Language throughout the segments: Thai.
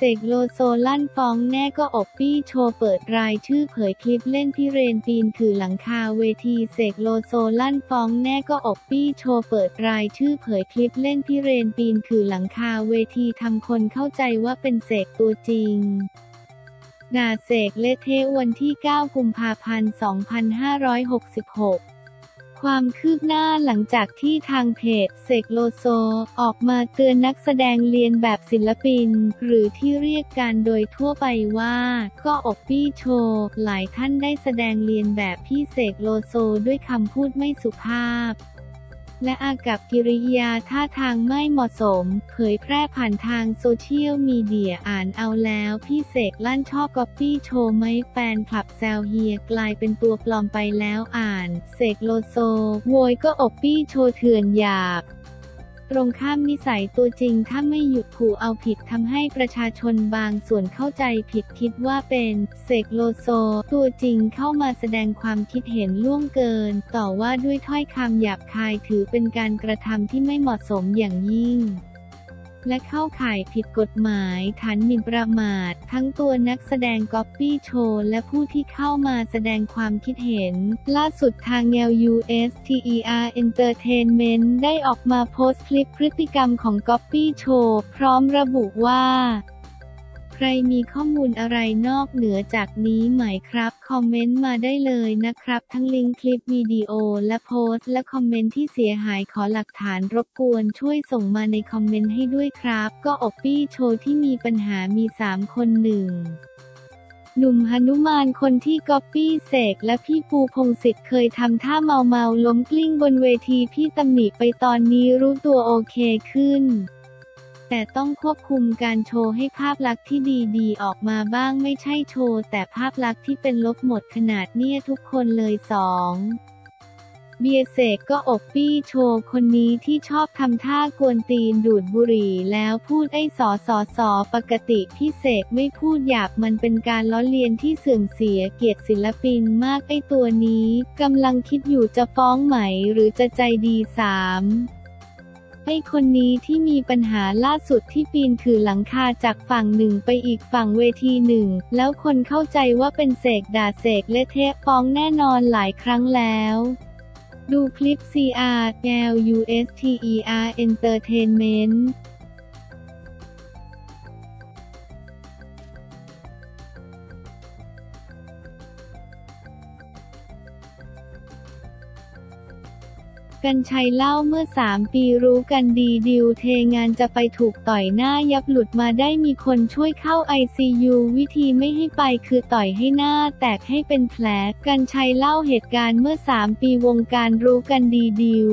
เสกโลโซลั่นฟ้องแน่ก็อบปี้โชว์เปิดรายชื่อเผยคลิปเล่นพิเรนทร์ปีนขื่อหลังคาเวทีเสกโลโซลั่นฟ้องแน่ก็อบปี้โชว์เปิดรายชื่อเผยคลิปเล่นพิเรนทร์ปีนขื่อหลังคาเวทีทำคนเข้าใจว่าเป็นเสกตัวจริง ด่าเสกเละเทะวันที่ 9 กุมภาพันธ์ 2566ความคืบหน้าหลังจากที่ทางเพจเสกโลโซ ออกมาเตือนนักแสดงเลียนแบบศิลปิน หรือที่เรียกกันโดยทั่วไปว่า ก็อบปี้โชว์หลายท่านได้แสดงเลียนแบบพี่เสกโลโซด้วยคำพูดไม่สุภาพ และอากัปกิริยาท่าทางไม่เหมาะสม เผยแพร่ผ่านทางโซเชียลมีเดียอ่านเอาแล้วพี่เสกลั่นชอบก๊อปปี้โชว์ไหมแฟนคลับแซวเฮียกลายเป็นตัวปลอมไปแล้วอ่าน เสกโลโซโวยก็อบปี้โชว์เถื่อนหยาบ ตรงข้ามนิสัยตัวจริงถ้าไม่หยุดขู่เอาผิดทำให้ประชาชนบางส่วนเข้าใจผิดคิดว่าเป็นเสกโลโซ ตัวจริงเข้ามาแสดงความคิดเห็นล่วงเกิน ต่อว่าด้วยถ้อยคำหยาบคายถือเป็นการกระทำที่ไม่เหมาะสมอย่างยิ่ง และเข้าข่ายผิดกฎหมายฐานหมิ่นประมาท ทั้งตัวนักแสดงก๊อปปี้โชว์และผู้ที่เข้ามาแสดงความคิดเห็น ล่าสุดทางแนว USTER Entertainment ได้ออกมาโพสต์คลิปพฤติกรรมของก๊อปปี้โชว์พร้อมระบุว่า ใครมีข้อมูลอะไรนอกเหนือจากนี้ไหมครับ คอมเมนต์มาได้เลยนะครับ ทั้งลิงก์คลิปวิดีโอและโพสต์และคอมเมนต์ที่เสียหายขอหลักฐานรบกวนช่วยส่งมาในคอมเมนต์ให้ด้วยครับ ก็อบปี้โชว์ที่มีปัญหามี 3 คนหนึ่งหนุ่มหนุมานคนที่ก๊อปปี้เสกและพี่ปูพงษ์สิทธิ์เคยทำท่าเมาเมาล้มกลิ้งบนเวทีพี่ตำหนิไปตอนนี้รู้ตัวโอเคขึ้น แต่ต้องควบคุมการโชว์ให้ภาพลักษณ์ที่ดีๆ ออกมาบ้างไม่ใช่โชว์ แต่ภาพลักษณ์ที่เป็นลบหมดขนาดเนี่ยทุกคนเลยสองเบียเสกก็อบปี้โชว์คนนี้ที่ชอบทำท่ากวนตีนดูดบุหรี่แล้วพูดไอ้สอสอสอปกติพี่เสกไม่พูดหยาบมันเป็นการล้อเลียนที่เสื่อมเสียเกียรติศิลปินมากไอ้ตัวนี้กำลังคิดอยู่จะฟ้องไหมหรือจะใจดีสาม ไอ้คนนี้ที่มีปัญหาล่าสุดที่ปีนคือหลังคาจากฝั่งหนึ่งไปอีกฝั่งเวทีหนึ่ง แล้วคนเข้าใจว่าเป็นเสกด่าเสกเละเทะฟ้องแน่นอนหลายครั้งแล้วดูคลิป CR แนว USTER Entertainment กันชัยเล่าเมื่อ 3 ปีรู้กันดีดิวเทงานจะไปถูกต่อยหน้ายับหลุดมาได้มีคนช่วยเข้า ICU วิธีไม่ให้ไปคือต่อยให้หน้าแตกให้เป็นแผล กันชัยเล่าเหตุการณ์เมื่อ 3 ปีวงการรู้กันดีดิว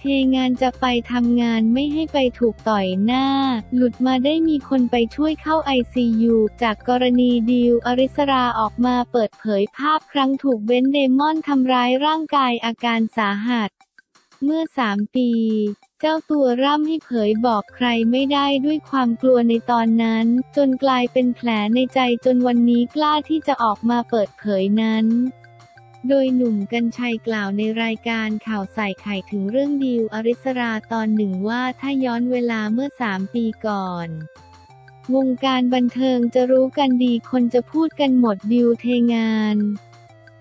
เทงานจะไปทำงานไม่ให้ไปถูกต่อยหน้า หลุดมาได้มีคนไปช่วยเข้า ICU จากกรณีดิวอริสราออกมาเปิดเผยภาพครั้งถูกเบนเดมอนทำร้ายร่างกายอาการสาหัส เมื่อ 3 ปี เจ้าตัวร่ำให้เผยบอกใครไม่ได้ด้วยความกลัวในตอนนั้น จนกลายเป็นแผลในใจจนวันนี้กล้าที่จะออกมาเปิดเผยนั้น โดยหนุ่มกัญชัยกล่าวในรายการข่าวใส่ไข่ถึงเรื่องดิวอริสราตอนหนึ่งว่าถ้าย้อนเวลาเมื่อ 3 ปีก่อน วงการบันเทิงจะรู้กันดีคนจะพูดกันหมดดิวเทงาน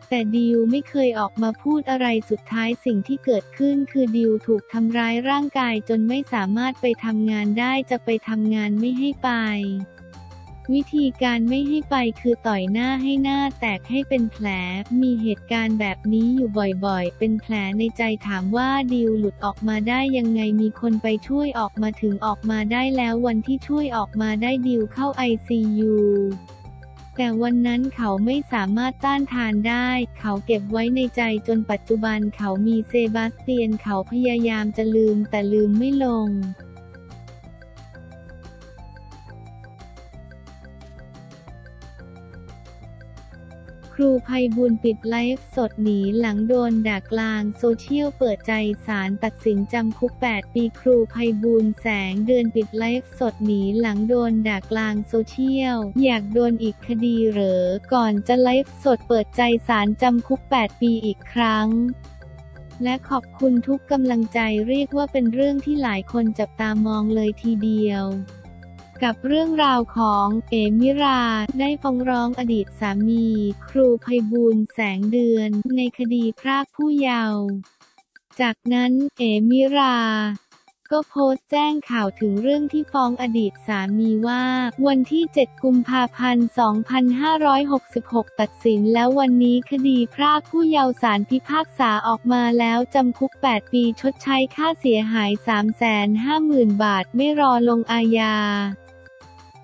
แต่ดิวไม่เคยออกมาพูดอะไรสุดท้ายสิ่งที่เกิดขึ้นคือดิวถูกทำร้ายร่างกายจนไม่สามารถไปทำงานได้จะไปทำงานไม่ให้ไป วิธีการไม่ให้ไปคือต่อยหน้าให้หน้าแตกให้เป็นแผล มีเหตุการณ์แบบนี้อยู่บ่อยๆ เป็นแผลในใจถามว่าดิวหลุดออกมาได้ยังไงมีคนไปช่วยออกมาถึงออกมาได้แล้ววันที่ช่วยออกมาได้ดิวเข้า ICU แต่วันนั้นเขาไม่สามารถต้านทานได้ เขาเก็บไว้ในใจจนปัจจุบันเขามีเซบาสเตียนเขาพยายามจะลืมแต่ลืมไม่ลง ครูไพบูลย์ปิดไลฟ์สดหนีหลังโดนด่ากลางโซเชียลเปิดใจศาลตัดสินจำคุก 8 ปีครูไพบูลย์แสงเดือนปิดไลฟ์สดหนีหลังโดนด่ากลางโซเชียล อยากโดนอีกคดีเหรอ ก่อนจะไลฟ์สดเปิดใจสารจำคุก 8 ปีอีกครั้งและขอบคุณทุกกำลังใจเรียกว่าเป็นเรื่องที่หลายคนจับตามองเลยทีเดียว กับเรื่องราวของเอมิรา ได้ฟ้องร้องอดีตสามี ครูภัยบูลแสงเดือน ในคดีพรากผู้เยาว์ จากนั้นเอมิรา ก็โพสต์แจ้งข่าวถึงเรื่องที่ฟ้องอดีตสามีว่า วันที่ 7 กุมภาพันธ์ 2566 ตัดสินแล้ววันนี้คดีพรากผู้เยาว์สารพิพากษาออกมาแล้วจำคุก 8 ปีชดใช้ค่าเสียหาย 350,000 บาทไม่รอลงอาญา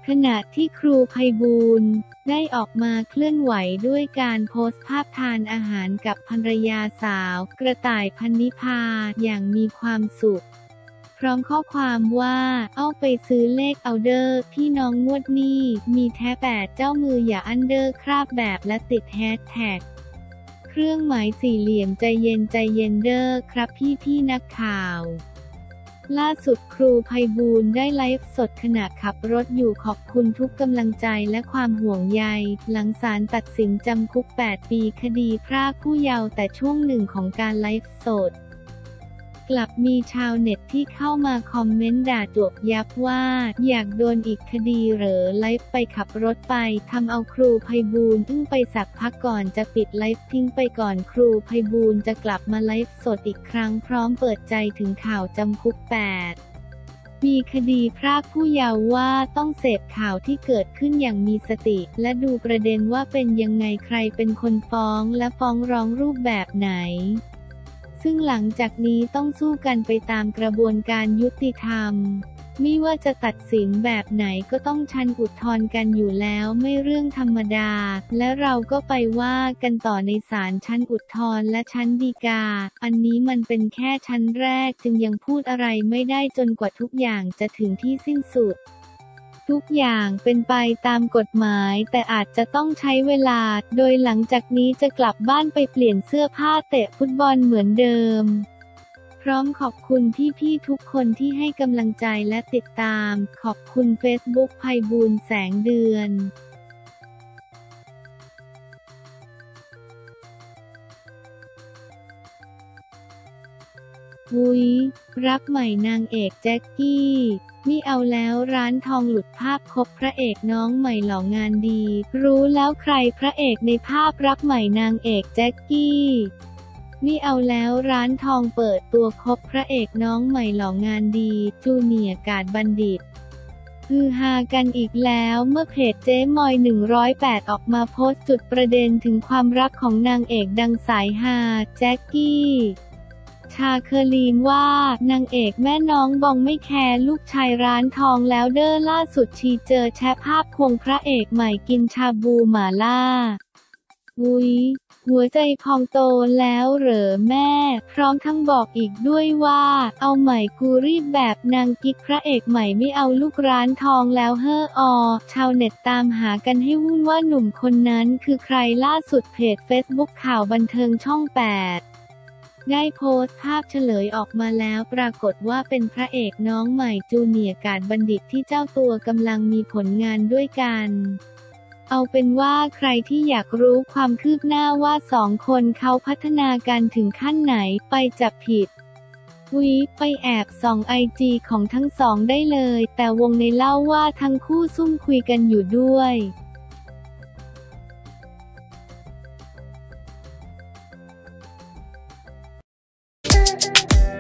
ขณะที่ครูภัยบูลได้ออกมาเคลื่อนไหวด้วยการโพสต์ภาพทานอาหารกับภรรยาสาว กระต่ายพันนิพาอย่างมีความสุข พร้อมข้อความว่า เอาไปซื้อเลขเอาเดอร์พี่น้องงวดนี้ มีแท้แปดเจ้ามืออย่าอันเดอร์คราบแบบและติดแฮชแท็กเครื่องหมายสี่เหลี่ยมใจเย็นใจเย็นเดอร์ครับพี่พี่นักข่าว ล่าสุดครูภัยบูลได้ไลฟ์สดขณะขับรถอยู่ขอบคุณทุกกำลังใจและความห่วงใย หลังศาลตัดสินจำคุก 8 ปีคดีพรากผู้เยาว์แต่ช่วงหนึ่งของการไลฟ์สด กลับมีชาวเน็ตที่เข้ามาคอมเมนต์ด่าจวบยับว่า อยากโดนอีกคดีเหรอไลฟ์ไปขับรถไปทำเอาครูภัยบูลย์ึ่งไปสักพักก่อนจะปิดไลฟ์ทิ้งไปก่อนครูภัยบูลจะกลับมาไลฟ์สดอีกครั้งพร้อมเปิดใจถึงข่าวจำคุก 8มีคดีพรากผู้เยาว์ว่าต้องเสพข่าวที่เกิดขึ้นอย่างมีสติ และดูประเด็นว่าเป็นยังไงใครเป็นคนฟ้องและฟ้องร้องรูปแบบไหน ซึ่งหลังจากนี้ต้องสู้กันไปตามกระบวนการยุติธรรม ไม่ว่าจะตัดสินแบบไหนก็ต้องชันอุทธรณ์กันอยู่แล้วไม่เรื่องธรรมดา และเราก็ไปว่ากันต่อในศาลชั้นอุทธรณ์และชั้นฎีกา อันนี้มันเป็นแค่ชั้นแรกจึงยังพูดอะไรไม่ได้จนกว่าทุกอย่างจะถึงที่สิ้นสุด ทุกอย่างเป็นไปตามกฎหมาย แต่อาจจะต้องใช้เวลา โดยหลังจากนี้จะกลับบ้านไปเปลี่ยนเสื้อผ้าเตะฟุตบอลเหมือนเดิม พร้อมขอบคุณพี่ๆทุกคนที่ให้กำลังใจและติดตาม ขอบคุณเฟซบุ๊กภัยบูลแสงเดือน หุยรักใหม่นางเอกแจ็คกี้นี่เอาแล้วร้านทองหลุดภาพคบพระเอกน้องใหม่หล่องานดี รู้แล้วใครพระเอกในภาพรักใหม่นางเอกแจ็คกี้นี่เอาแล้วร้านทองเปิดตัวคบพระเอกน้องใหม่หล่องานดี จูเนียร์ กาจบัณฑิตฮือฮากันอีกแล้วเมื่อเพจเจ๊มอย 108 ออกมาโพสต์จุดประเด็นถึงความรักของนางเอกดังสายฮาแจ็คกี้ ชาเคอลีนว่านางเอกแม่น้องบองไม่แคร์ลูกชายร้านทองแล้วเด้อล่าสุดชีเจอแชะภาพควงพระเอกใหม่กินชาบูหมาล่าอุ้ยหัวใจพองโตแล้วเหรอแม่ พร้อมทั้งบอกอีกด้วยว่า เอาใหม่กูรีบแบบนางกิ๊กพระเอกใหม่ไม่เอาลูกร้านทองแล้วเฮ้ออ ชาวเน็ตตามหากันให้วุ่นว่าหนุ่มคนนั้นคือใครล่าสุดเพจเฟซบุ๊กข่าวบันเทิงช่อง 8 ได้โพสต์ภาพเฉลยออกมาแล้วปรากฏว่าเป็นพระเอกน้องใหม่จูเนียร์กาดบัณฑิตที่เจ้าตัวกำลังมีผลงานด้วยกัน เอาเป็นว่าใครที่อยากรู้ความคืบหน้าว่าสองคนเขาพัฒนาการถึงขั้นไหนไปจับผิดวิไปแอบส่องไอจีของทั้งสองได้เลย แต่วงในเล่าว่าทั้งคู่ซุ่มคุยกันอยู่ด้วย Yeah.